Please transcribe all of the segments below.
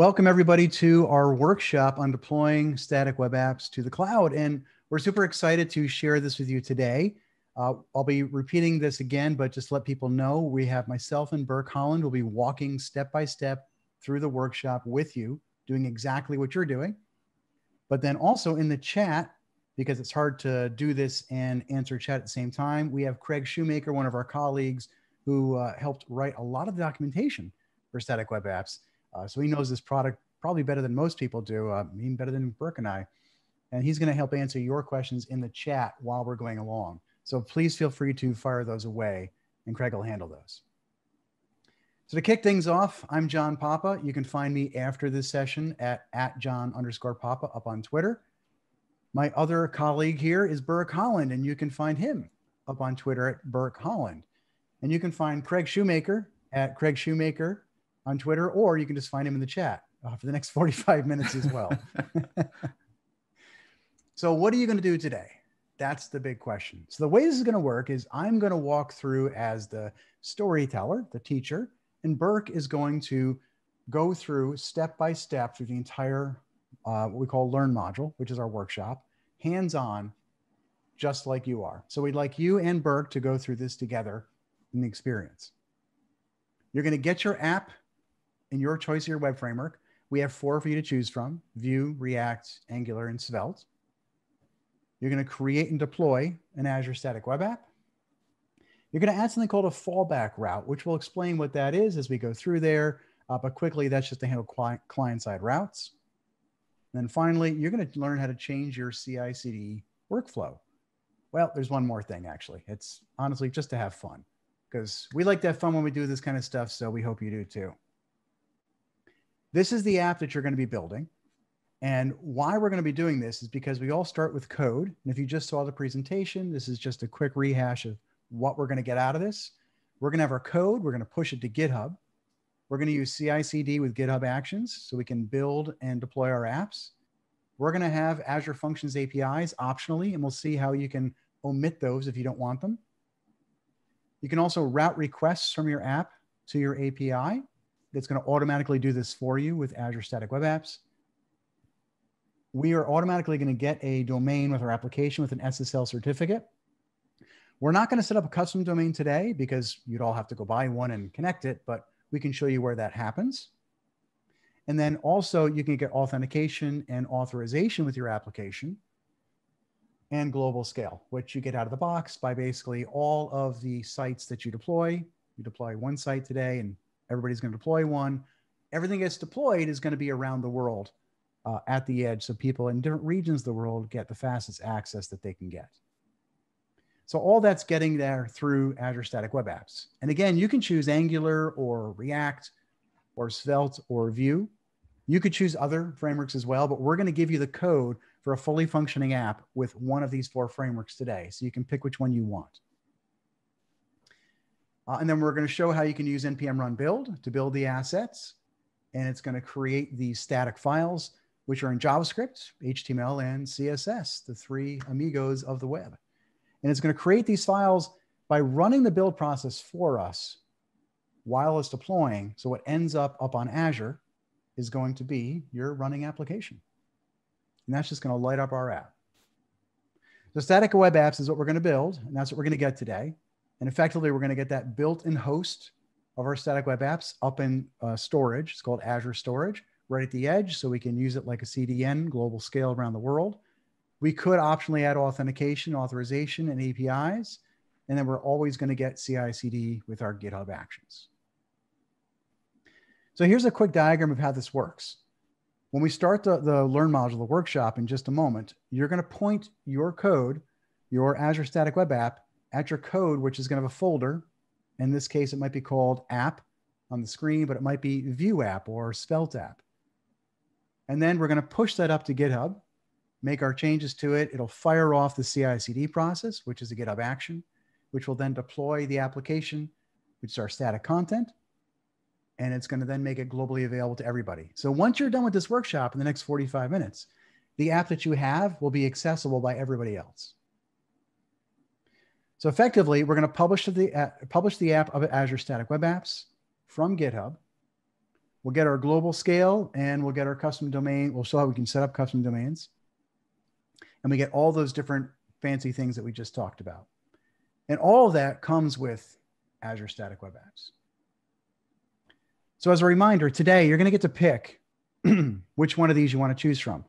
Welcome, everybody, to our workshop on deploying static web apps to the cloud. And we're super excited to share this with you today. Uh, I'll be repeating this again, but just let people know we have myself and Burke Holland will be walking step by step through the workshop with you, doing exactly what you're doing. But then also in the chat, because it's hard to do this and answer chat at the same time, we have Craig Shoemaker, one of our colleagues, who uh, helped write a lot of the documentation for static web apps. Uh, so he knows this product probably better than most people do, uh, even better than Burke and I. And he's going to help answer your questions in the chat while we're going along. So please feel free to fire those away and Craig will handle those. So to kick things off, I'm John Papa. You can find me after this session at, at John underscore Papa up on Twitter. My other colleague here is Burke Holland, and you can find him up on Twitter at Burke Holland. And you can find Craig Shoemaker at Craig Shoemaker on Twitter, or you can just find him in the chat uh, for the next 45 minutes as well. so, what are you going to do today? That's the big question. So, the way this is going to work is I'm going to walk through as the storyteller, the teacher, and Burke is going to go through step by step through the entire uh, what we call learn module, which is our workshop, hands on, just like you are. So, we'd like you and Burke to go through this together in the experience. You're going to get your app in your choice of your web framework. We have four for you to choose from Vue, React, Angular, and Svelte. You're going to create and deploy an Azure Static Web App. You're going to add something called a fallback route, which we'll explain what that is as we go through there. Uh, but quickly, that's just to handle client side routes. And then finally, you're going to learn how to change your CI CD workflow. Well, there's one more thing actually. It's honestly just to have fun because we like to have fun when we do this kind of stuff. So we hope you do too. This is the app that you're going to be building. And why we're going to be doing this is because we all start with code. And if you just saw the presentation, this is just a quick rehash of what we're going to get out of this. We're going to have our code. We're going to push it to GitHub. We're going to use CI CD with GitHub Actions so we can build and deploy our apps. We're going to have Azure Functions APIs optionally, and we'll see how you can omit those if you don't want them. You can also route requests from your app to your API that's going to automatically do this for you with Azure Static Web Apps. We are automatically going to get a domain with our application with an SSL certificate. We're not going to set up a custom domain today because you'd all have to go buy one and connect it, but we can show you where that happens. And then also you can get authentication and authorization with your application and global scale, which you get out of the box by basically all of the sites that you deploy. You deploy one site today and Everybody's going to deploy one. Everything gets deployed is going to be around the world uh, at the edge. So people in different regions of the world get the fastest access that they can get. So all that's getting there through Azure Static Web Apps. And again, you can choose Angular or React or Svelte or Vue. You could choose other frameworks as well, but we're going to give you the code for a fully functioning app with one of these four frameworks today. So you can pick which one you want. Uh, and then we're going to show how you can use npm run build to build the assets. And it's going to create these static files, which are in JavaScript, HTML, and CSS, the three amigos of the web. And it's going to create these files by running the build process for us while it's deploying. So what ends up up on Azure is going to be your running application. And that's just going to light up our app. So static web apps is what we're going to build, and that's what we're going to get today. And effectively, we're going to get that built-in host of our static web apps up in uh, storage. It's called Azure Storage, right at the edge, so we can use it like a CDN, global scale around the world. We could optionally add authentication, authorization, and APIs. And then we're always going to get CI/CD with our GitHub Actions. So here's a quick diagram of how this works. When we start the, the Learn module, the workshop in just a moment, you're going to point your code, your Azure Static Web App, at your code, which is going to have a folder. In this case, it might be called app on the screen, but it might be Vue app or Svelte app. And then we're going to push that up to GitHub, make our changes to it. It'll fire off the CI CD process, which is a GitHub action, which will then deploy the application, which is our static content. And it's going to then make it globally available to everybody. So once you're done with this workshop in the next 45 minutes, the app that you have will be accessible by everybody else. So effectively, we're going to publish the uh, publish the app of Azure Static Web Apps from GitHub. we'll get our global scale and we'll get our custom domain. We'll show how we can set up custom domains. And we get all those different fancy things that we just talked about. And all of that comes with Azure Static Web Apps. So as a reminder, today you're going to get to pick which one of these you want to choose from.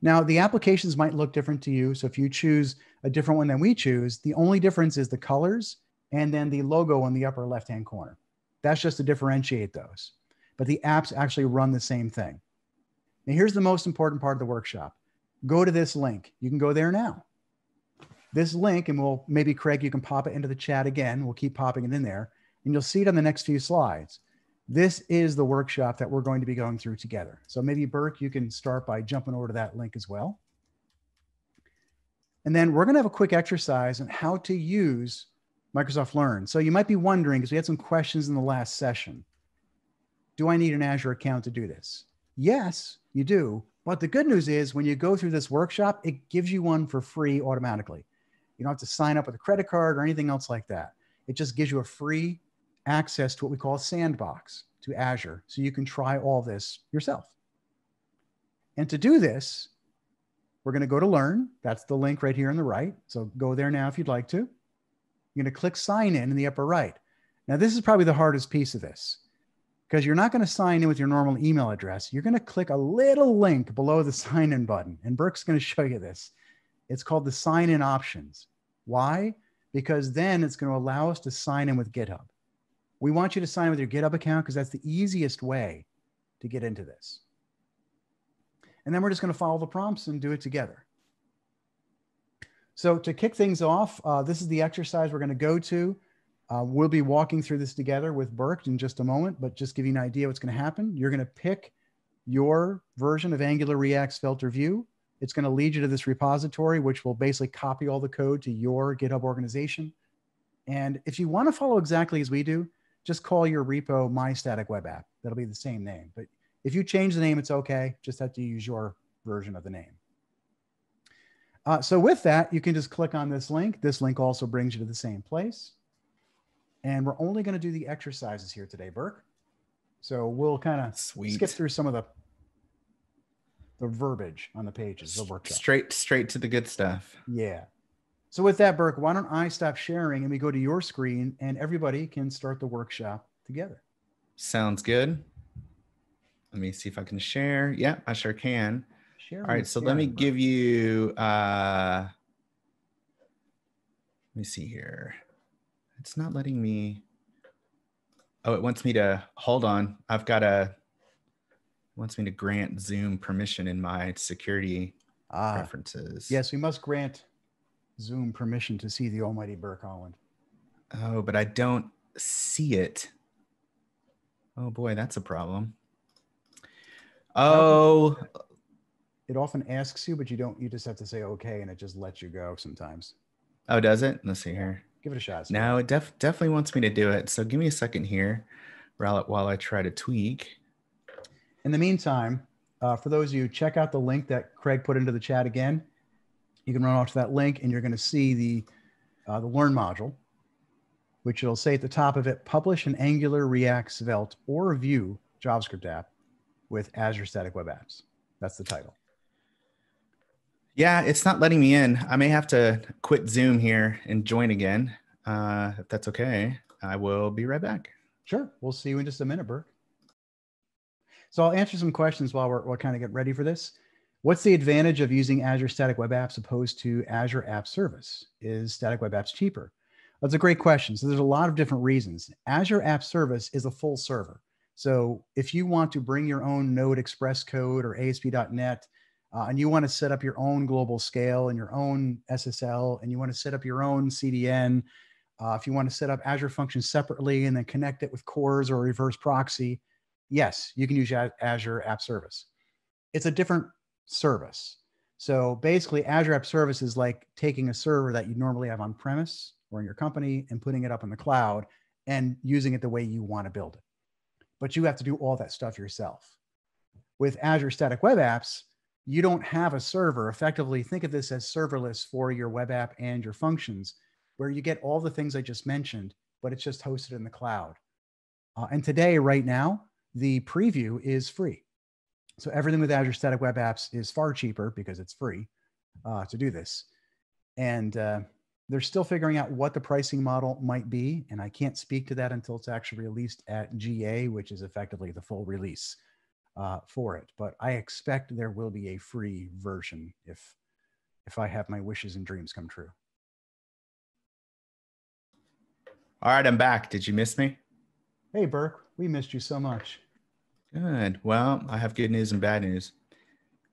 Now, the applications might look different to you. So if you choose a different one than we choose, the only difference is the colors and then the logo in the upper left-hand corner. That's just to differentiate those. But the apps actually run the same thing. Now, here's the most important part of the workshop. Go to this link. You can go there now. This link, and we'll maybe, Craig, you can pop it into the chat again. We'll keep popping it in there, and you'll see it on the next few slides. This is the workshop that we're going to be going through together. So maybe Burke, you can start by jumping over to that link as well. And then we're going to have a quick exercise on how to use Microsoft Learn. So you might be wondering, because we had some questions in the last session, do I need an Azure account to do this? Yes, you do. But the good news is when you go through this workshop, it gives you one for free automatically. You don't have to sign up with a credit card or anything else like that. It just gives you a free access to what we call a sandbox to Azure. So you can try all this yourself. And to do this, we're going to go to Learn. That's the link right here on the right. So go there now if you'd like to. You're going to click Sign In in the upper right. Now, this is probably the hardest piece of this because you're not going to sign in with your normal email address. You're going to click a little link below the sign in button. And Burke's going to show you this. It's called the sign in options. Why? Because then it's going to allow us to sign in with GitHub. We want you to sign in with your GitHub account because that's the easiest way to get into this. And then we're just going to follow the prompts and do it together. So to kick things off, uh, this is the exercise we're going to go to. Uh, we'll be walking through this together with Burke in just a moment, but just give you an idea what's going to happen. You're going to pick your version of Angular React Svelte Vue. It's going to lead you to this repository, which will basically copy all the code to your GitHub organization. And if you want to follow exactly as we do, just call your repo my static web app. That'll be the same name. But if you change the name, it's okay. Just have to use your version of the name. Uh, so with that, you can just click on this link. This link also brings you to the same place. And we're only going to do the exercises here today, Burke. So we'll kind of skip through some of the the verbiage on the pages. The workshop. Straight straight to the good stuff. Yeah. So with that, Burke, why don't I stop sharing and we go to your screen and everybody can start the workshop together. Sounds good. Let me see if I can share. Yeah, I sure can. Share All right, so let me give you uh let me see here. It's not letting me Oh, it wants me to hold on. I've got a wants me to grant Zoom permission in my security ah, preferences. Yes, we must grant Zoom permission to see the almighty Burke Holland. Oh, but I don't see it. Oh boy, that's a problem. Oh, it often asks you, but you don't. You just have to say okay, and it just lets you go sometimes. Oh, does it? Let's see here. Give it a shot. Now it def- definitely wants me to do it. So give me a second here, while while I try to tweak. In the meantime, uh, for those of you, check out the link that Craig put into the chat again you can run off to that link and you're going to see the, uh, the Learn module, which it'll say at the top of it, publish an Angular, React, Svelte, or Vue JavaScript app with Azure Static Web Apps. That's the title. Yeah, it's not letting me in. I may have to quit Zoom here and join again. Uh, if that's okay, I will be right back. Sure. We'll see you in just a minute, Burke. So I'll answer some questions while we're, we're kind of get ready for this. What's the advantage of using Azure Static Web Apps opposed to Azure App Service? Is Static Web Apps cheaper? That's a great question. So there's a lot of different reasons. Azure App Service is a full server. So if you want to bring your own Node Express code or ASP.NET, uh, and you want to set up your own global scale and your own SSL, and you want to set up your own CDN, uh, if you want to set up Azure Functions separately and then connect it with CORS or reverse proxy, yes, you can use Azure App Service. It's a different service. So basically, Azure App Service is like taking a server that you normally have on premise or in your company and putting it up in the cloud and using it the way you want to build it. But you have to do all that stuff yourself. With Azure Static Web Apps, you don't have a server. Effectively, think of this as serverless for your web app and your functions, where you get all the things I just mentioned, but it's just hosted in the cloud. Uh, and today, right now, the preview is free. So everything with Azure Static Web Apps is far cheaper because it's free uh, to do this. And uh, they're still figuring out what the pricing model might be. And I can't speak to that until it's actually released at GA, which is effectively the full release uh, for it. But I expect there will be a free version if if I have my wishes and dreams come true. All right, I'm back. Did you miss me? Hey, Burke, we missed you so much. Good. Well, I have good news and bad news.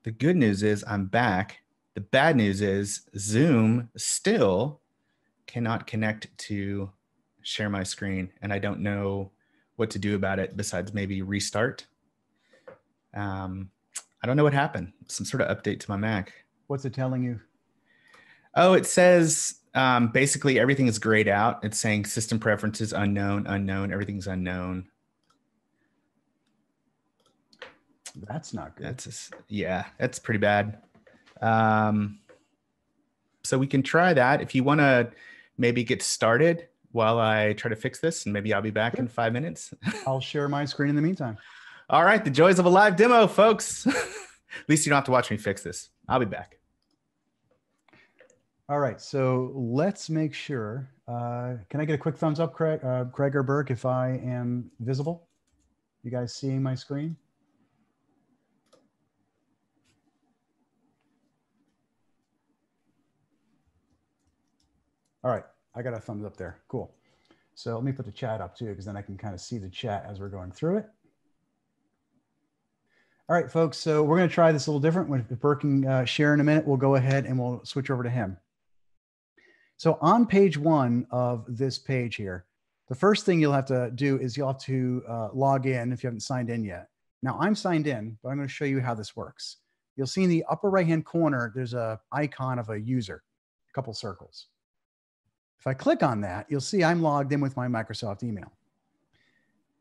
The good news is I'm back. The bad news is Zoom still cannot connect to share my screen, and I don't know what to do about it besides maybe restart. Um, I don't know what happened. Some sort of update to my Mac. What's it telling you? Oh, it says um, basically everything is grayed out. It's saying system preferences unknown, unknown, everything's unknown. That's not good. That's just, yeah, that's pretty bad. Um, so we can try that if you want to maybe get started while I try to fix this, and maybe I'll be back in five minutes. I'll share my screen in the meantime. All right, the joys of a live demo, folks. At least you don't have to watch me fix this. I'll be back. All right, so let's make sure. Uh, can I get a quick thumbs up, Craig, uh, Craig or Burke, if I am visible? You guys seeing my screen? All right, I got a thumbs up there. Cool. So let me put the chat up too, because then I can kind of see the chat as we're going through it. All right, folks. So we're going to try this a little different. With Burke can uh, share in a minute, we'll go ahead and we'll switch over to him. So on page one of this page here, the first thing you'll have to do is you'll have to uh, log in if you haven't signed in yet. Now I'm signed in, but I'm going to show you how this works. You'll see in the upper right-hand corner, there's a icon of a user, a couple circles. If I click on that, you'll see I'm logged in with my Microsoft email.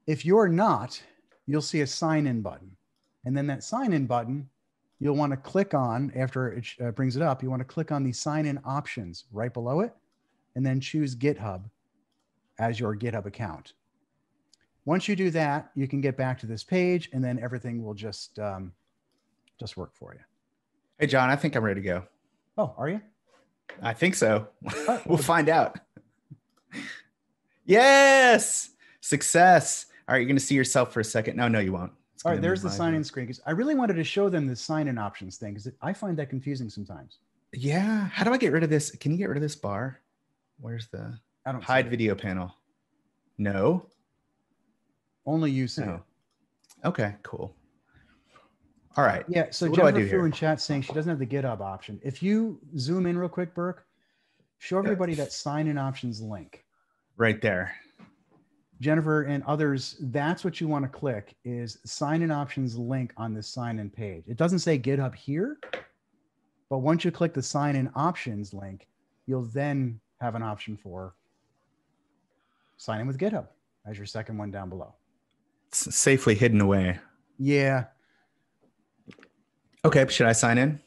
If you're not, you'll see a sign in button. And then that sign in button, you'll want to click on after it uh, brings it up. You want to click on the sign in options right below it and then choose GitHub as your GitHub account. Once you do that, you can get back to this page and then everything will just, um, just work for you. Hey, John, I think I'm ready to go. Oh, are you? I think so. Oh. we'll find out. yes, success. All right, you're going to see yourself for a second. No, no, you won't. It's All right, there's the sign in screen. Because I really wanted to show them the sign in options thing because I find that confusing sometimes. Yeah. How do I get rid of this? Can you get rid of this bar? Where's the I don't hide video panel? No. Only you see. Oh. No. Okay, cool. All right. Yeah. So, so Jennifer Fu in chat saying she doesn't have the GitHub option. If you zoom in real quick, Burke, show everybody that sign in options link. Right there. Jennifer and others, that's what you want to click is sign in options link on this sign in page. It doesn't say GitHub here, but once you click the sign in options link, you'll then have an option for sign in with GitHub as your second one down below. It's safely hidden away. Yeah. Okay, should I sign in?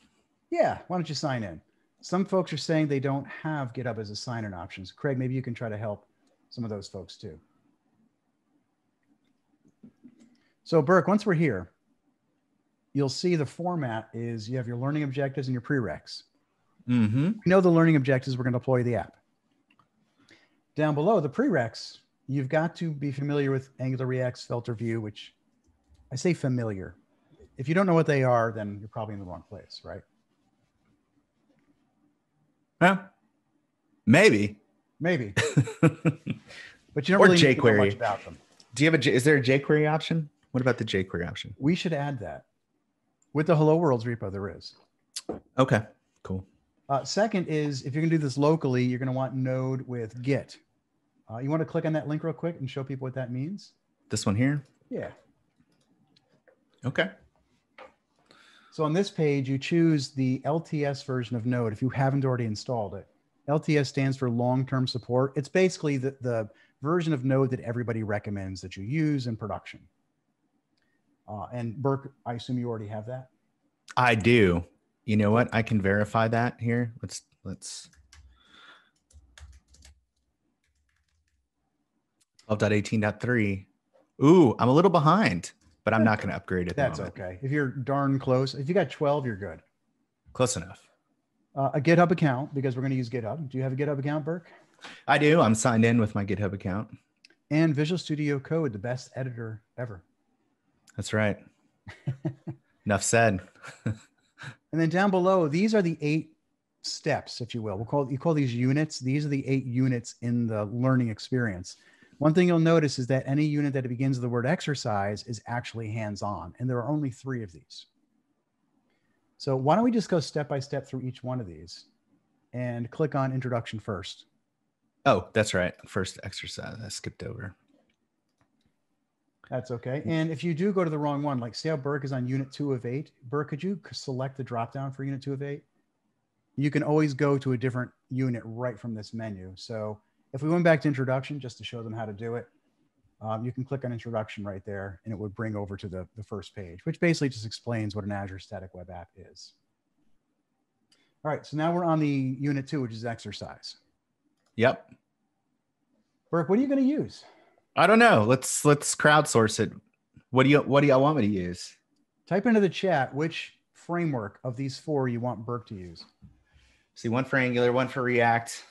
Yeah, why don't you sign in? Some folks are saying they don't have GitHub as a sign in option. So Craig, maybe you can try to help some of those folks too. So Burke, once we're here, you'll see the format is you have your learning objectives and your prereqs. Mm-hmm. You know the learning objectives, we're going to deploy the app. Down below the prereqs, you've got to be familiar with Angular React's Svelte Vue, which I say familiar if you don't know what they are, then you're probably in the wrong place, right? Yeah, maybe. Maybe. but you don't or really jQuery. know much about them. Do you have a? Is there a jQuery option? What about the jQuery option? We should add that. With the Hello Worlds repo, there is. Okay, cool. Uh, second is if you're going to do this locally, you're going to want Node with Git. Uh, you want to click on that link real quick and show people what that means? This one here? Yeah. Okay. So on this page, you choose the LTS version of Node if you haven't already installed it. LTS stands for long-term support. It's basically the, the version of Node that everybody recommends that you use in production. Uh, and Burke, I assume you already have that. I do. You know what? I can verify that here. Let's let's. 12.18.3. Ooh, I'm a little behind. But I'm not going to upgrade it. That's okay. If you're darn close, if you got 12, you're good. Close enough. Uh, a GitHub account because we're going to use GitHub. Do you have a GitHub account, Burke? I do. I'm signed in with my GitHub account. And Visual Studio Code, the best editor ever. That's right. Enough said. and then down below, these are the eight steps, if you will. We'll call you call these units. These are the eight units in the learning experience. One thing you'll notice is that any unit that begins with the word exercise is actually hands-on, and there are only three of these. So why don't we just go step by step through each one of these and click on introduction first. Oh, that's right. First exercise. I skipped over. That's okay. Hmm. And if you do go to the wrong one, like see how Burke is on unit two of eight, Burke, could you select the drop down for unit two of eight? You can always go to a different unit right from this menu. So if we went back to introduction, just to show them how to do it, um, you can click on introduction right there and it would bring over to the, the first page, which basically just explains what an Azure Static Web App is. All right, so now we're on the unit two, which is exercise. Yep. Burke, what are you going to use? I don't know. Let's let's crowdsource it. What do you what do y'all want me to use? Type into the chat which framework of these four you want Burke to use. See, one for Angular, one for React,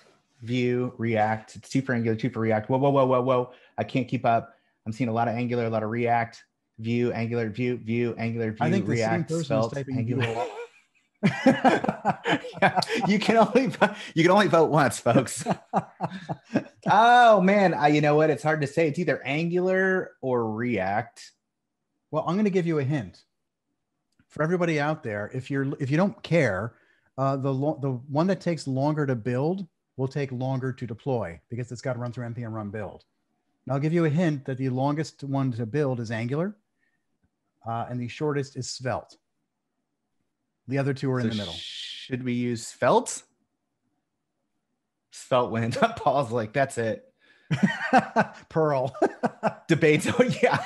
Vue, React. It's two for Angular, two for React. Whoa, whoa, whoa, whoa, whoa. I can't keep up. I'm seeing a lot of Angular, a lot of React, Vue, Angular, Vue, Vue, Angular, Vue, I think the React, same person Svelte, is typing Angular. Yeah, you can only you can only vote once, folks. oh man, I, you know what? It's hard to say. It's either Angular or React. Well, I'm going to give you a hint for everybody out there. If you're if you don't care, uh, the lo- the one that takes longer to build will take longer to deploy because it's got to run through npm run build. And I'll give you a hint that the longest one to build is Angular, uh, and the shortest is Svelte. The other two are in the middle. Should we use Svelte? Svelte wins. Paul's like, that's it. Perl Debates. Oh yeah.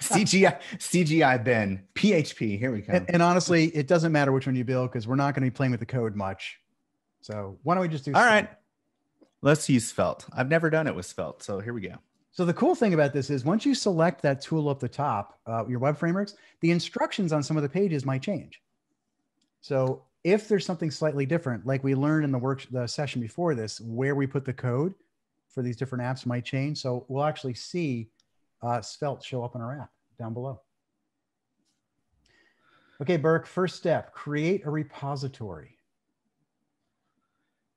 CGI, CGI bin. PHP. Here we come. and, and honestly, it doesn't matter which one you build because we're not going to be playing with the code much. So why don't we just do? All right. Let's use Svelte. I've never done it with Svelte. So here we go. So the cool thing about this is once you select that tool up the top, uh, your web frameworks, the instructions on some of the pages might change. So if there's something slightly different, like we learned in the work the session before this, where we put the code for these different apps might change. So we'll actually see uh, Svelte show up in our app down below. Okay, Burke, first step, create a repository.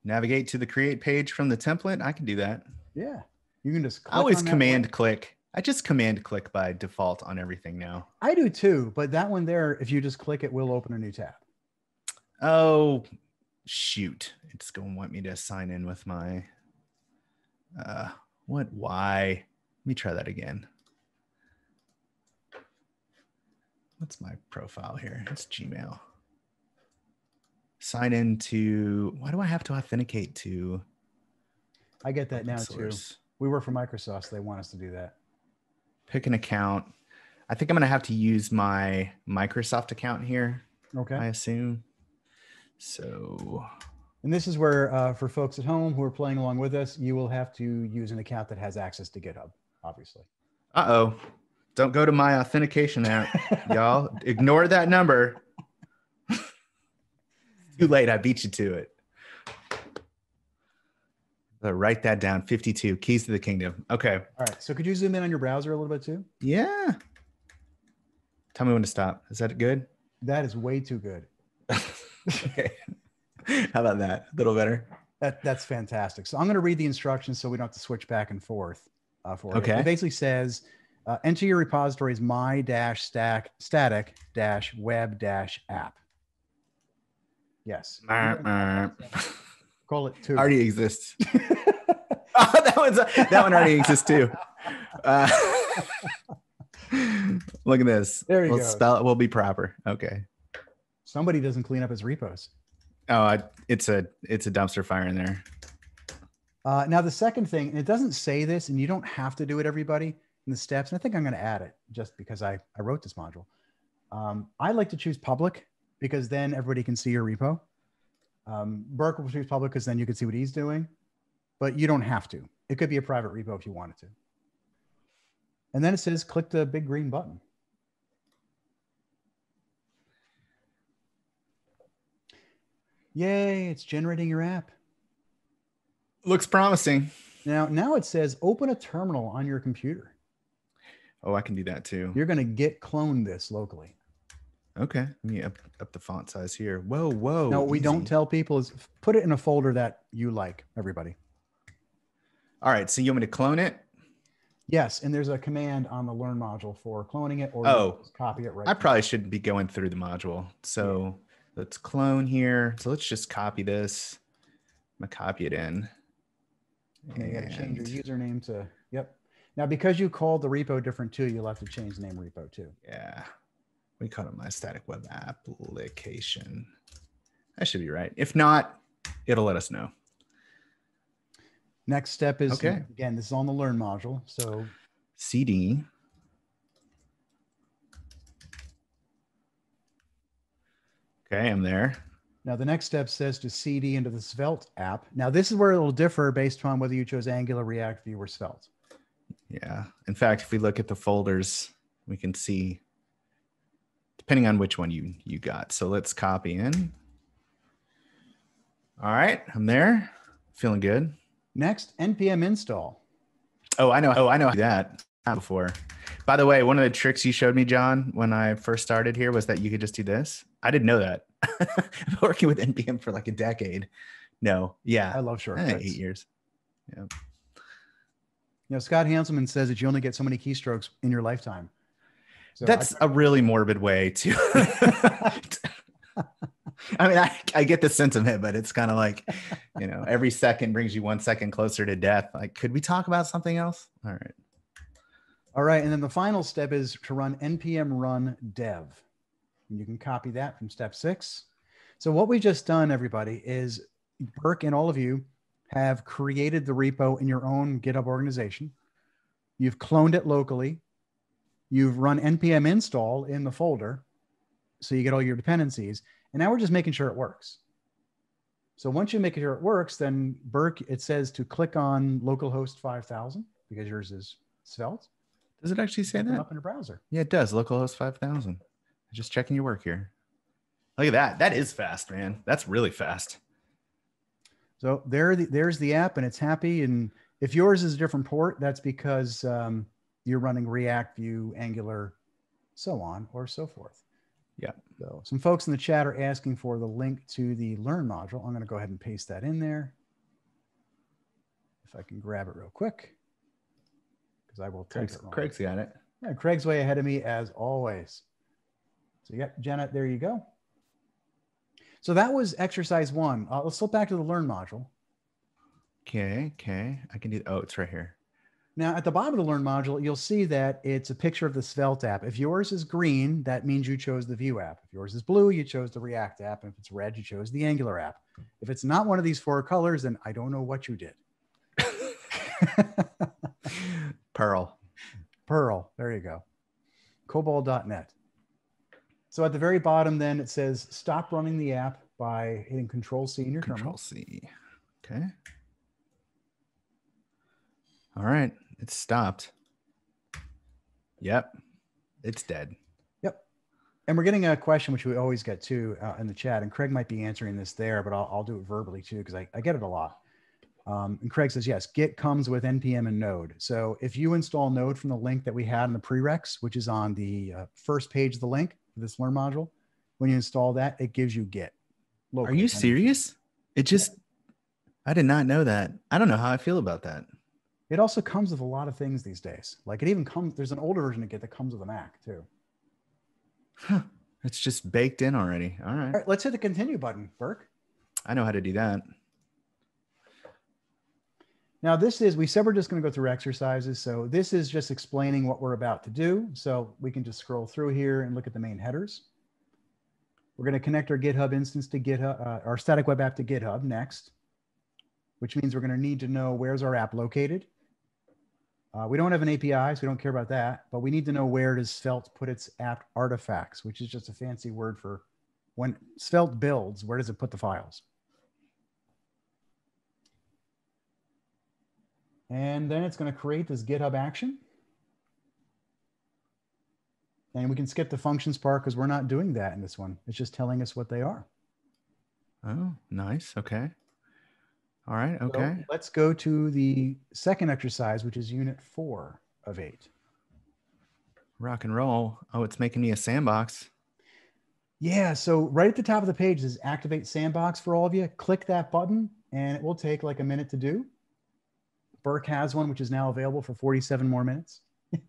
Navigate to the create page from the template. I can do that. Yeah, you can just I always command link. click. I just command click by default on everything now. I do too, but that one there, if you just click it, will open a new tab. Oh, shoot. It's going to want me to sign in with my, uh, what, why? Let me try that again. What's my profile here? It's Gmail. Sign in to, why do I have to authenticate to? I get that now too. We work for Microsoft, so they want us to do that. Pick an account. I think I'm going to have to use my Microsoft account here, Okay. I assume. So, and this is where, uh, for folks at home who are playing along with us, you will have to use an account that has access to GitHub, obviously. uh oh. Don't go to my authentication app. y'all ignore that number too late i beat you to it Uh, write that down 52 keys to the kingdom okay All right. So could you zoom in on your browser a little bit too? yeah tell me when to stop is that good That is way too good. okay how about that a little better That that's fantastic. So I'm going to read the instructions so we don't have to switch back and forth uh, for it. Okay. It basically says uh, enter your repositories my dash stack static dash web dash app. Yes. Call it two. already exists oh, that one's that one already exists too uh, look at this There you we'll go. spell it We'll be proper okay Somebody doesn't clean up his repos. oh I, it's a it's a dumpster fire in there Uh, now the second thing, and it doesn't say this, and you don't have to do it, everybody, in the steps. And I think I'm going to add it just because I, I wrote this module. Um, I like to choose public because then everybody can see your repo. Um, Burke will choose public because then you can see what he's doing, but you don't have to. It could be a private repo if you wanted to. And then it says click the big green button. Yay, it's generating your app. Looks promising. Now, now it says open a terminal on your computer. Oh, I can do that too. You're going to git clone this locally. Okay. Let me up, up the font size here. Whoa, whoa. No, what we don't tell people is put it in a folder that you like, everybody. All right. So you want me to clone it? Yes, and there's a command on the learn module for cloning it or Oh. just copy it right. I from probably shouldn't be going through the module. So let's clone here. So let's just copy this. I'm gonna copy it in. there. you got to change your username to yep. Now, because you called the repo different too, you'll have to change the name repo too. Yeah. We call it my static web application. That should be right. If not, it'll let us know. Next step is Okay. again, this is on the learn module. So CD. Okay, I'm there. now the next step says to CD into the Svelte app. Now this is where it'll differ based on whether you chose Angular, React, Vue, or Svelte. Yeah. In fact, if we look at the folders, we can see depending on which one you you got. So let's copy in. All right, I'm there. Feeling good. Next, npm install. Oh, I know. Oh, I know that before. By the way, one of the tricks you showed me, John, when I first started here was that you could just do this. I didn't know that. I've been working with NPM for like a decade. No, yeah, I love eh, shortcuts. eight years. Yeah. You know, Scott Hanselman says that you only get so many keystrokes in your lifetime. So That's a really morbid way to. I mean, I, I get the sentiment, but it's kind of like, you know, every second brings you one second closer to death. Like, could we talk about something else? All right. all right, and then the final step is to run npm run dev. And you can copy that from step six. So what we've just done, everybody, is Burke and all of you have created the repo in your own GitHub organization. You've cloned it locally. You've run npm install in the folder, so you get all your dependencies. And now we're just making sure it works. So once you make sure it works, then Burke, it says to click on localhost 5000 because yours is Svelte. Does it actually say Open that? up in a browser. Yeah, it does. Localhost 5000. Just checking your work here. Look at that. That is fast, man. That's really fast. So there, the, there's the app, and it's happy. And if yours is a different port, that's because um, you're running React, Vue, Angular, so on or so forth. Yeah. So some folks in the chat are asking for the link to the Learn module. I'm going to go ahead and paste that in there. If I can grab it real quick, because I will type Craig's, it. Craig's got it. Yeah, Craig's way ahead of me as always. So yeah, Janet, there you go. So that was exercise one. Uh, let's flip back to the Learn module. Okay. Okay. I can do. Oh, it's right here. Now, at the bottom of the Learn module, you'll see that it's a picture of the Svelte app. If yours is green, that means you chose the Vue app. If yours is blue, you chose the React app. And if it's red, you chose the Angular app. If it's not one of these four colors, then I don't know what you did. Perl. Perl. there you go. Cobol.net. So at the very bottom, then it says stop running the app by hitting Control C in your Control terminal. C. Okay. All right. It's stopped. Yep. It's dead. Yep. And we're getting a question, which we always get too uh, in the chat. And Craig might be answering this there, but I'll, I'll do it verbally too, because I, I get it a lot. Um, and Craig says, yes, Git comes with NPM and Node. So if you install Node from the link that we had in the prereqs, which is on the uh, first page of the link for this Learn module, when you install that, it gives you Git. Are you And serious? It just, I did not know that. I don't know how I feel about that. It also comes with a lot of things these days. Like it even comes, there's an older version of Git that comes with a Mac too. Huh. It's just baked in already. All right. All right, let's hit the continue button, Burke. I know how to do that. Now, this is, we said we're just going to go through exercises. So this is just explaining what we're about to do. So we can just scroll through here and look at the main headers. We're going to connect our GitHub instance to GitHub, uh, our static web app to GitHub next, which means we're going to need to know where's our app located. Uh, we don't have an API, so we don't care about that, but we need to know where does Svelte put its apt artifacts, which is just a fancy word for when Svelte builds, where does it put the files? And then it's going to create this GitHub action. And we can skip the functions part because we're not doing that in this one. It's just telling us what they are. Oh, nice. Okay. All right. Okay. So let's go to the second exercise, which is unit four of eight. Rock and roll. Oh, it's making me a sandbox. Yeah. So right at the top of the page is activate sandbox for all of you. Click that button and it will take like a minute to do. Burke has one, which is now available for 47 more minutes.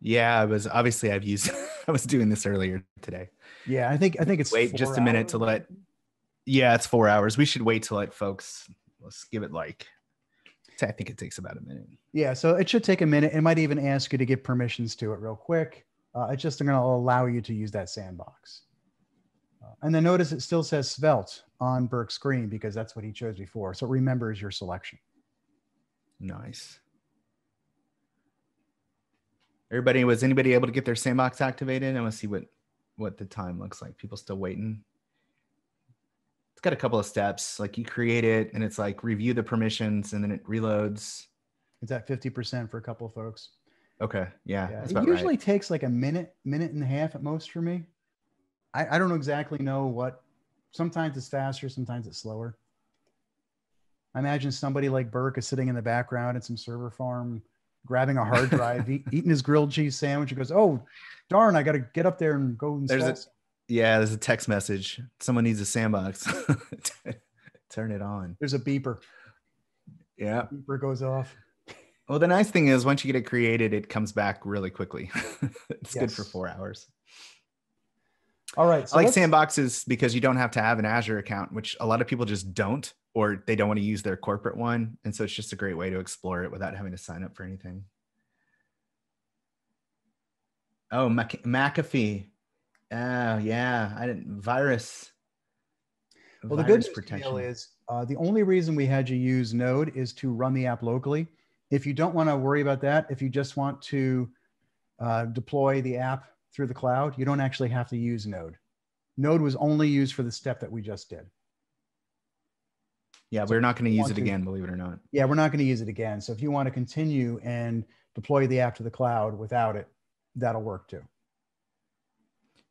yeah, I was obviously I've used I was doing this earlier today. Yeah, I think I think it's wait just a minute to let yeah, it's four hours. We should wait to let folks let's give it like I think it takes about a minute. Yeah, so it should take a minute. It might even ask you to give permissions to it real quick. Uh, it's just going to allow you to use that sandbox. Uh, and then notice it still says Svelte on Burke's screen because that's what he chose before. So it remembers your selection. Nice. Everybody, was anybody able to get their sandbox activated? I want to see what what the time looks like. People still waiting. Got a couple of steps. Like you create it, and it's like review the permissions, and then it reloads. It's at fifty percent for a couple of folks. Okay, yeah, yeah. it usually right. takes like a minute, minute and a half at most for me. I, I don't exactly know what. Sometimes it's faster, sometimes it's slower. I imagine somebody like Burke is sitting in the background at some server farm, grabbing a hard drive, eat, eating his grilled cheese sandwich. He goes, "Oh, darn! I got to get up there and go." There's a, yeah, there's a text message. Someone needs a sandbox. Turn it on. There's a beeper. Yeah, beeper goes off. Well, the nice thing is once you get it created, it comes back really quickly. it's yes. good for four hours. All right. So I like sandboxes because you don't have to have an Azure account, which a lot of people just don't or they don't want to use their corporate one. And so it's just a great way to explore it without having to sign up for anything. Oh, Mac- McAfee. Oh, yeah. I didn't virus. Well, virus the good protection. is uh, the only reason we had you use Node is to run the app locally. If you don't want to worry about that, if you just want to uh, deploy the app through the cloud, you don't actually have to use Node. Node was only used for the step that we just did. Yeah, so we're not going to use it again, believe it or not. Yeah, we're not going to use it again. So if you want to continue and deploy the app to the cloud without it, that'll work too.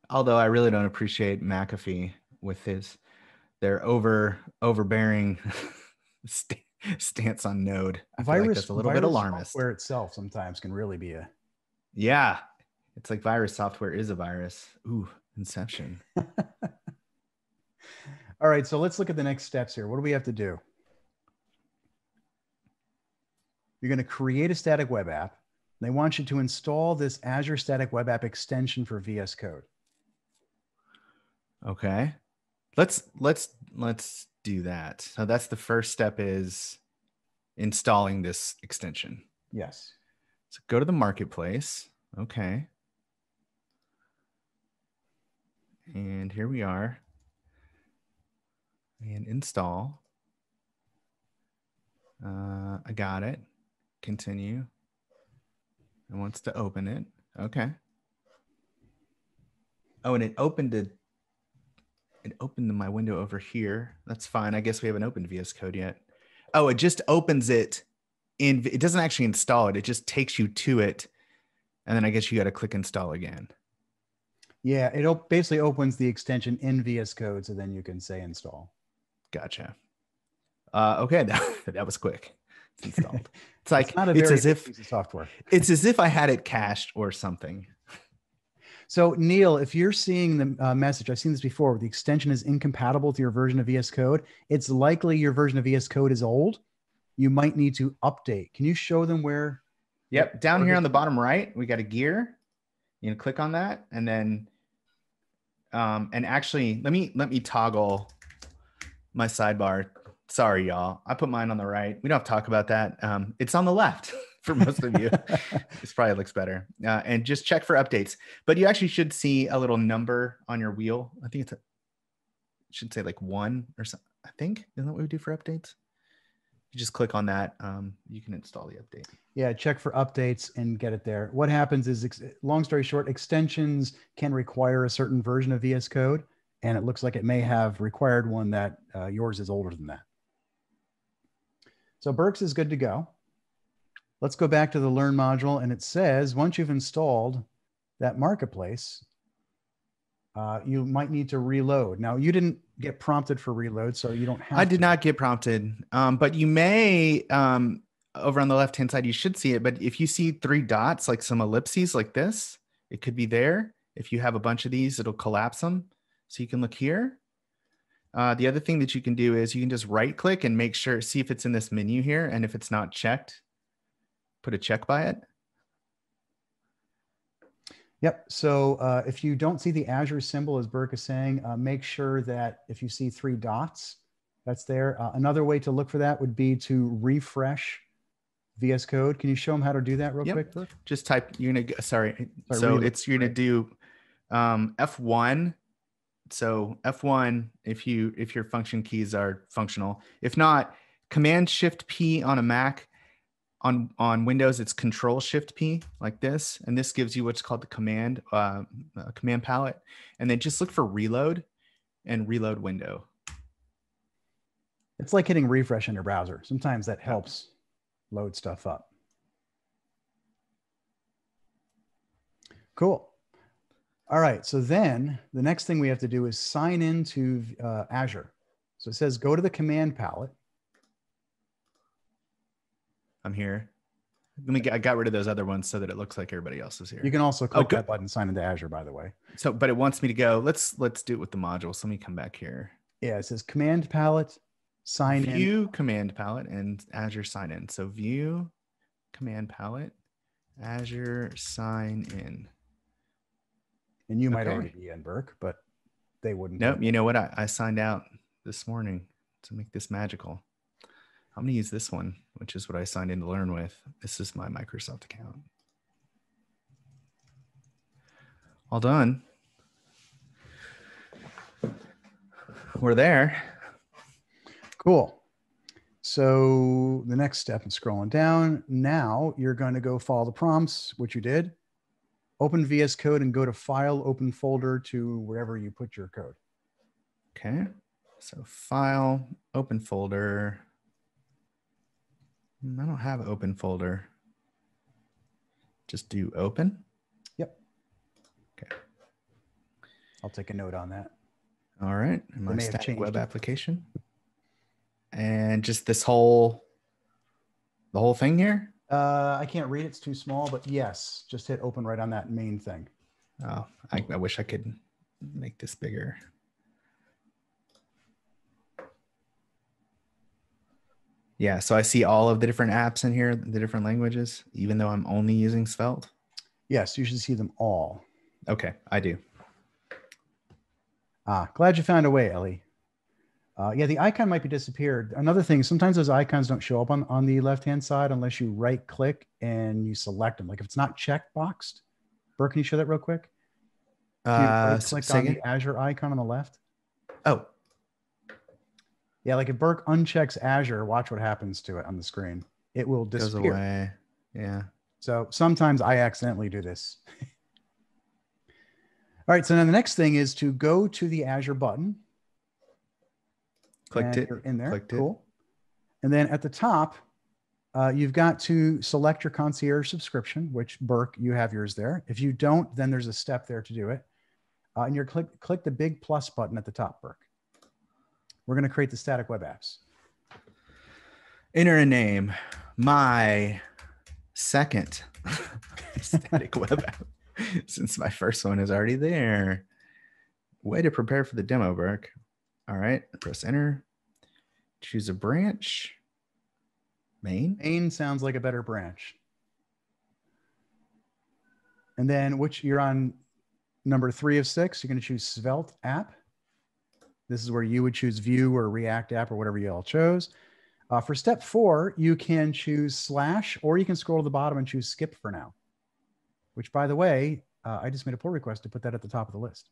Although I really don't appreciate McAfee with his their over overbearing st- stance on Node. I virus, feel like that's a little bit alarmist. Software itself sometimes can really be a yeah. It's like virus software is a virus. Ooh, Inception. All right, so let's look at the next steps here. What do we have to do? You're going to create a static web app. They want you to install this Azure Static Web App extension for VS Code. Okay. Let's let's let's do that. So that's the first step is installing this extension. Yes. So go to the marketplace. Okay. And here we are and install. Uh, I got it. Continue. It wants to open it. Okay. Oh, and it opened it. It opened my window over here. That's fine. I guess we haven't opened VS Code yet. Oh, it just opens it in. It doesn't actually install it. It just takes you to it, and then I guess you got to click install again. Yeah, it basically opens the extension in VS Code, so then you can say install. Gotcha. Uh, okay, that, that was quick. It's installed. It's like it's, it's as if software. It's as if I had it cached or something. So Neil, if you're seeing the uh, message, I've seen this before. The extension is incompatible to your version of VS Code. It's likely your version of VS Code is old. You might need to update. Can you show them where? Yep, down here on the bottom right, we got a gear. You know, click on that, and then, um, and actually, let me let me toggle my sidebar. Sorry, y'all. I put mine on the right. We don't have to talk about that. Um, it's on the left for most of you. this probably looks better. Uh, and just check for updates. But you actually should see a little number on your wheel. I think it's a, it should say like one or something. I think isn't that what we do for updates? You just click on that. Um, you can install the update. Yeah, check for updates and get it there. What happens is, long story short, extensions can require a certain version of VS Code and it looks like it may have required one that uh, yours is older than that. So Burke's is good to go. Let's go back to the Learn module, and it says once you've installed that marketplace, uh, you might need to reload. Now, you didn't get prompted for reload, so you don't have. I did to. not get prompted, um, but you may um, over on the left hand side. You should see it, but if you see three dots, like some ellipses, like this, it could be there. If you have a bunch of these, it'll collapse them. So you can look here. Uh, the other thing that you can do is you can just right click and make sure, see if it's in this menu here. And if it's not checked, put a check by it. Yep. So uh, if you don't see the Azure symbol, as Burke is saying, uh, make sure that if you see three dots, that's there. Uh, another way to look for that would be to refresh VS Code. Can you show them how to do that real Yep. quick? Burke? Just type, you're gonna, go- sorry. Sorry, so it's, you're gonna do um, F1. So F1, if you, if your function keys are functional, if not command shift P on a Mac on, on Windows, it's control shift P like this. And this gives you what's called the command, uh, uh, command palette. And then just look for reload and reload window. It's like hitting refresh in your browser. Sometimes that helps load stuff up. Cool. All right. So then the next thing we have to do is sign into uh, Azure. So it says go to the command palette. I'm here. Let me get, I got rid of those other ones so that it looks like everybody else is here. You can also oh, click good. that button, sign into Azure, by the way. So, but it wants me to go. Let's let's do it with the modules. Let me come back here. Yeah, it says command palette, sign in. View command palette and Azure sign in. So view command palette, Azure sign in. And you might Okay. already be in Burke, but they wouldn't. Nope. You know what? I, I signed out this morning to make this magical. I'm gonna use this one, which is what I signed in to learn with. This is my Microsoft account. All done. We're there. Cool. So the next step in scrolling down, now you're going to go follow the prompts, which you did. Open VS Code and go to File, Open Folder to wherever you put your code. Okay. So file, open folder. Hmm, I don't have open folder. Just do open. Yep. Okay. I'll take a note on that. All right. and My static web it. application. And just this whole, the whole thing here. Uh, I can't read; it's too small. But yes, just hit open right on that main thing. Oh, I, I wish I could make this bigger. Yeah, so I see all of the different apps in here, the different languages, even though I'm only using Svelte. Yes, you should see them all. Okay, I do. Ah, glad you found a way, Ellie. Uh, yeah, the icon might be disappeared. Another thing, sometimes those icons don't show up on, on the left-hand side unless you right click and you select them. Like if it's not check boxed. Burke, can you show that real quick? Uh, right-click on again? the Azure icon on the left. Oh, Yeah, like if Burke unchecks Azure, watch what happens to it on the screen. It will goes disappear. away. Yeah. So sometimes I accidentally do this. All right, so now the next thing is to go to the Azure button. Clicked it. you're in there. clicked it. cool. And then at the top, uh, you've got to select your concierge subscription, which Burke, you have yours there. If you don't, then there's a step there to do it. Uh, and you're click click the big plus button at the top, Burke. We're going to create the static web apps. Enter a name. My second static web app, since my first one is already there. Way to prepare for the demo, Burke. All right, press enter. Choose a branch. Main. Main sounds like a better branch. And then which you're on number three of six, you're going to choose Svelte app. This is where you would choose Vue or React app or whatever you all chose. Uh, for step four, you can choose slash or you can scroll to the bottom and choose skip for now. Which, by the way, uh, I just made a pull request to put that at the top of the list.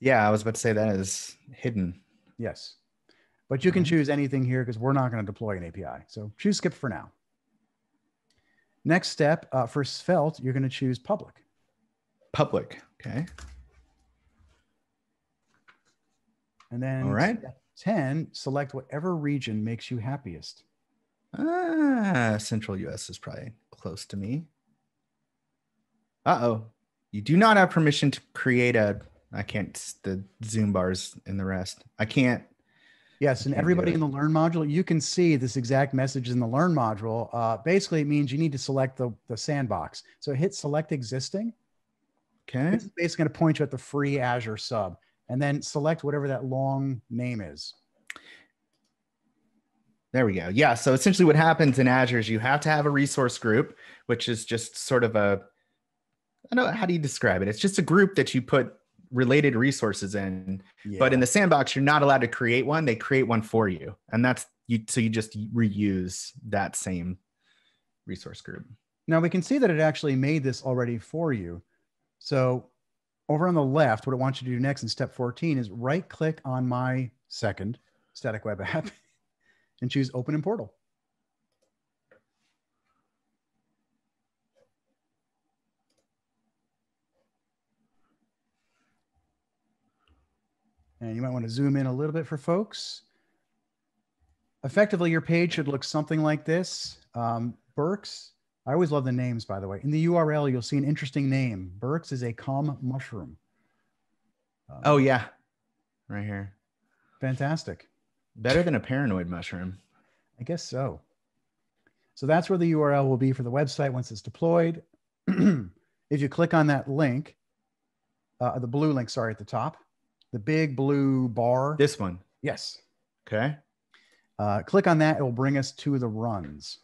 Yeah, I was about to say that is hidden. Yes. But you can Mhm. choose anything here because we're not going to deploy an API. So choose skip for now. Next step uh, for Svelte, you're going to choose public. Public. Okay. And then All right. step 10, select whatever region makes you happiest. Ah, Central US is probably close to me. Uh oh. You do not have permission to create a, I can't the zoom bars and the rest. I can't. Yes, and everybody in the Learn module, you can see this exact message in the Learn module. Uh, basically, it means you need to select the, the sandbox. So hit Select Existing. Okay. This is basically going to point you at the free Azure sub, and then select whatever that long name is. There we go. Yeah. So essentially, what happens in Azure is you have to have a resource group, which is just sort of a, I don't know, how do you describe it? It's just a group that you put related resources in. But in the sandbox, you're not allowed to create one. They create one for you. And that's you. So you just reuse that same resource group. Now we can see that it actually made this already for you. So over on the left, what it wants you to do next in step 14 is right click on my second static web app and choose open in portal. And you might want to zoom in a little bit for folks. Effectively, your page should look something like this. Um, Burks, I always love the names, by the way. In the URL, you'll see an interesting name. Burks is a calm mushroom. Um, Oh, yeah. Right here. fantastic. Better than a paranoid mushroom. I guess so. So that's where the URL will be for the website once it's deployed. if you click on that link, uh, the blue link, sorry, at the top, the big blue bar. This one. yes. Okay. Uh, click on that. It will bring us to the runs.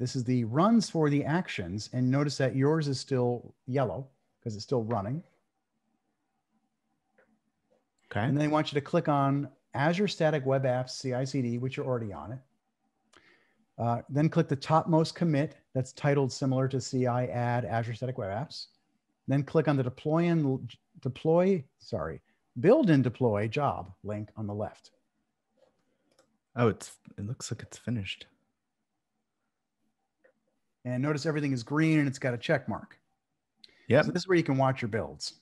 This is the runs for the actions. And notice that yours is still yellow because it's still running. Okay. And then they want you to click on Azure Static Web Apps CI/CD, which you're already on it. Uh, then click the topmost commit that's titled similar to CI add Azure Static Web Apps. Then click on the deploy and deploy, sorry, build and deploy job link on the left. Oh, it's it looks like it's finished. And notice everything is green and it's got a check mark. Yep. So this is where you can watch your builds.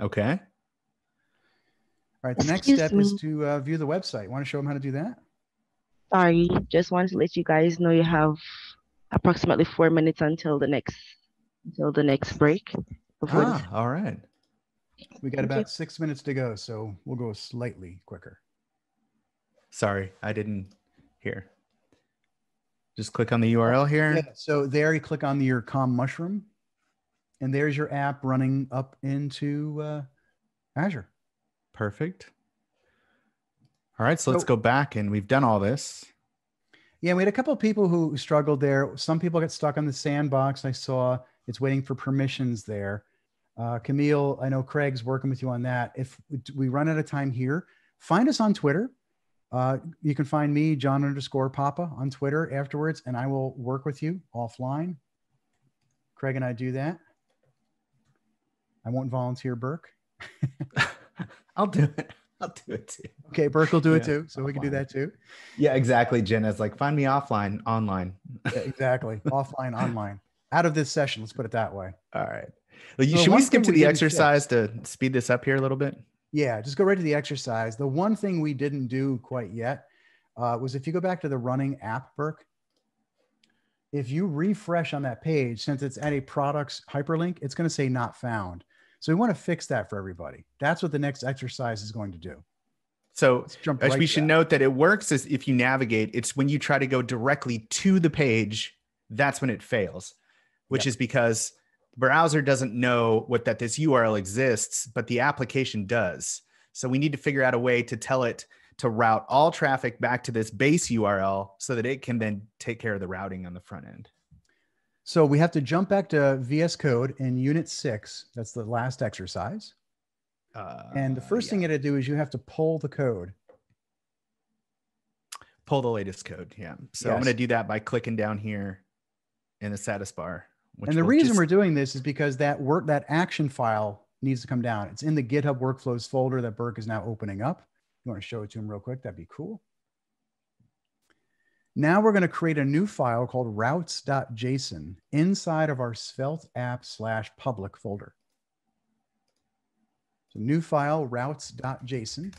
Okay. All right, the next Excuse step is to uh, view the website. Want to show them how to do that? Sorry, just wanted to let you guys know you have approximately four minutes until the next until the next break. Before the- Ah, all right. We got Thank you. about six minutes to go, so we'll go slightly quicker. Sorry, I didn't hear. Just click on the URL here. Yeah, so there you click on your com mushroom, and there's your app running up into uh, Azure. Perfect. All right, so let's So- go back and we've done all this. Yeah, we had a couple of people who struggled there. Some people got stuck on the sandbox. I saw it's waiting for permissions there. Uh, Camille, I know Craig's working with you on that. If we run out of time here, find us on Twitter. Uh, you can find me, John underscore Papa, on Twitter afterwards, and I will work with you offline. Craig and I do that. I won't volunteer Burke. I'll do it. I'll do it too. Okay, Burke will do it too. So we can do that too. Yeah, exactly. Jenna's like, find me offline, online. Yeah, exactly. Offline, online. Out of this session, let's put it that way. All right. Well, you- So should we skip to we the exercise to speed this up here a little bit? Yeah, just go right to the exercise. The one thing we didn't do quite yet uh, was if you go back to the running app, Burke, if you refresh on that page, since it's at a products hyperlink, it's going to say not found. So we want to fix that for everybody. That's what the next exercise is going to do. So right we should that. note that it works as if you navigate, it's when you try to go directly to the page, that's when it fails, which Yep. is because the browser doesn't know what that this URL exists, but the application does. So we need to figure out a way to tell it to route all traffic back to this base URL so that it can then take care of the routing on the front end. So we have to jump back to VS Code in Unit 6. That's the last exercise. Uh, And the first thing you got to do is you have to pull the code. pull the latest code. Yeah. So I'm going to do that by clicking down here in the status bar. And the reason just- we're doing this is because that work that action file needs to come down. It's in the GitHub workflows folder that Burke is now opening up. You want to show it to him real quick? That'd be cool. Now we're going to create a new file called routes.json inside of our svelte app slash public folder. So new file routes.json.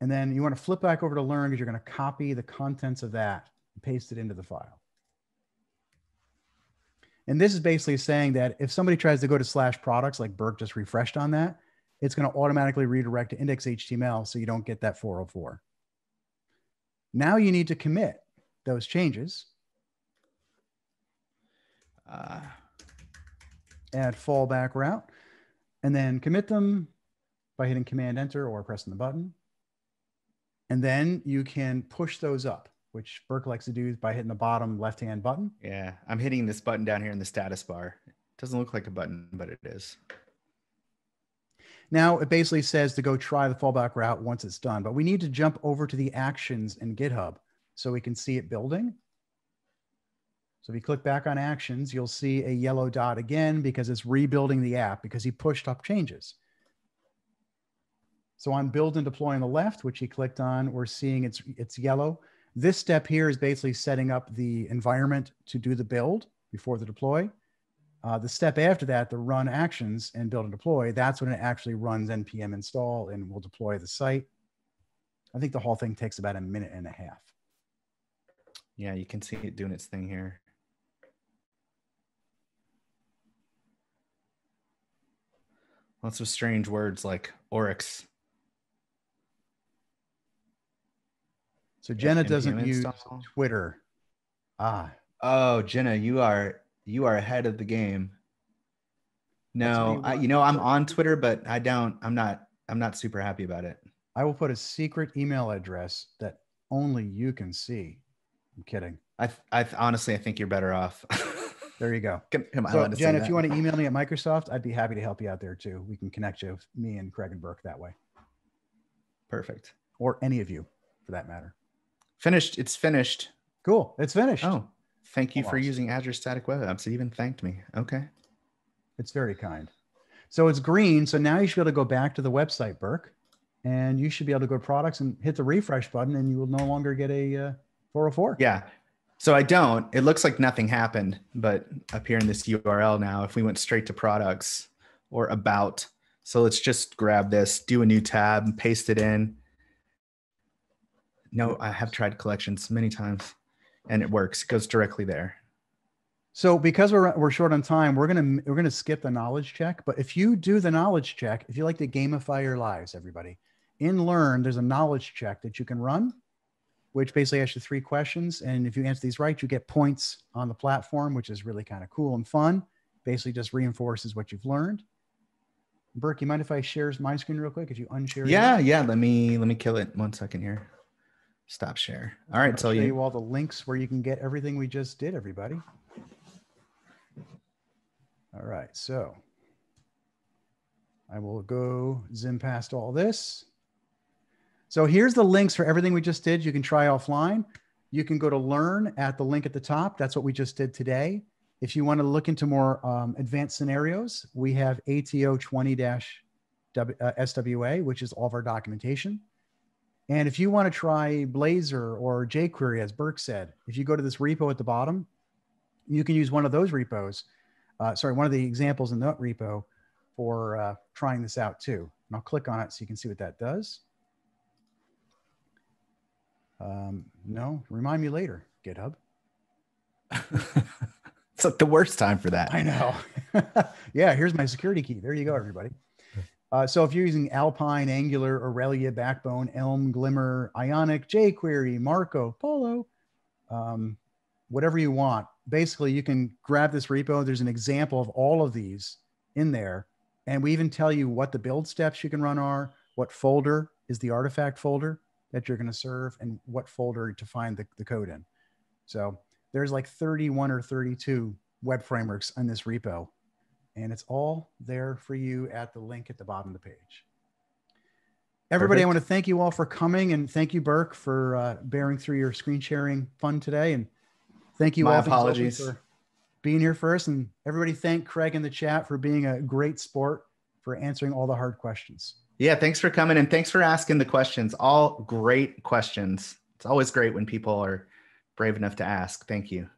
And then you want to flip back over to learn because you're going to copy the contents of that and paste it into the file. And this is basically saying that if somebody tries to go to slash products, like Burke just refreshed on that, it's going to automatically redirect to index HTML so you don't get that 404. Now you need to commit those changes. Uh, add fallback route, and then commit them by hitting Command Enter or pressing the button. And then you can push those up which Burke likes to do is by hitting the bottom left hand button. Yeah, I'm hitting this button down here in the status bar. It doesn't look like a button, but it is. Now it basically says to go try the fallback route once it's done, but we need to jump over to the actions in GitHub so we can see it building. So if you click back on actions, you'll see a yellow dot again because it's rebuilding the app because he pushed up changes. So on build and deploy on the left, which he clicked on, we're seeing it's, it's yellow. This step here is basically setting up the environment to do the build before the deploy. Uh, the step after that, the run actions and build and deploy, that's when it actually runs npm install and will deploy the site. I think the whole thing takes about a minute and a half. Yeah, you can see it doing its thing here. Lots of strange words like Oryx So Jenna doesn't use Twitter. Ah. Oh, Jenna, you are you are ahead of the game. No, I, you know I'm on Twitter, but I don't. I'm not. I'm not super happy about it. I will put a secret email address that only you can see. I'm kidding. I, I honestly, I think you're better off. there you go. so, Jen, if you want to email me at Microsoft, I'd be happy to help you out there too. We can connect you, with me and Craig and Burke that way. Perfect. Or any of you, for that matter. Finished. It's finished. Cool. It's finished. Oh, thank you for using Azure Static Web Apps. It even thanked me. Okay. It's very kind. So it's green. So now you should be able to go back to the website, Burke, and you should be able to go to products and hit the refresh button, and you will no longer get a uh, 404. Yeah. So I don't. It looks like nothing happened, but up here in this URL now, if we went straight to products or about, so let's just grab this, do a new tab, and paste it in. No, I have tried collections many times and it works. It goes directly there. So because we're we're short on time, we're gonna we're gonna skip the knowledge check. But if you do the knowledge check, if you like to gamify your lives, everybody, in Learn, there's a knowledge check that you can run, which basically asks you three questions. And if you answer these right, you get points on the platform, which is really kind of cool and fun. Basically just reinforces what you've learned. Burke, you mind if I share my screen real quick? If you unshare Yeah, yeah. Let me let me kill it one second here. Stop share. All right, so you. you all the links where you can get everything we just did, everybody. All right, so I will go zoom past all this. So here's the links for everything we just did. You can try offline. You can go to learn at the link at the top. That's what we just did today. If you want to look into more um, advanced scenarios, we have ATO 20 SWA, which is all of our documentation. And if you want to try Blazor or jQuery, as Burke said, if you go to this repo at the bottom, you can use one of those repos. Uh, sorry, one of the examples in that repo for uh, trying this out too. And I'll click on it so you can see what that does. Um, no, remind me later, GitHub. it's like the worst time for that. I know. yeah, here's my security key. There you go, everybody. Uh, so if you're using Alpine, Angular, Aurelia, Backbone, Elm, Glimmer, Ionic, jQuery, Marko, Polo, um, whatever you want, basically you can grab this repo. There's an example of all of these in there. And we even tell you what the build steps you can run are, what folder is the artifact folder that you're going to serve, and what folder to find the, the code in. So there's like 31 or 32 web frameworks on this repo and it's all there for you at the link at the bottom of the page. Everybody, Perfect. I want to thank you all for coming and thank you, Burke, for uh, bearing through your screen sharing fun today. And thank you My all apologies. for being here first. And everybody, thank Craig in the chat for being a great sport for answering all the hard questions. Yeah, thanks for coming and thanks for asking the questions. All great questions. It's always great when people are brave enough to ask. Thank you.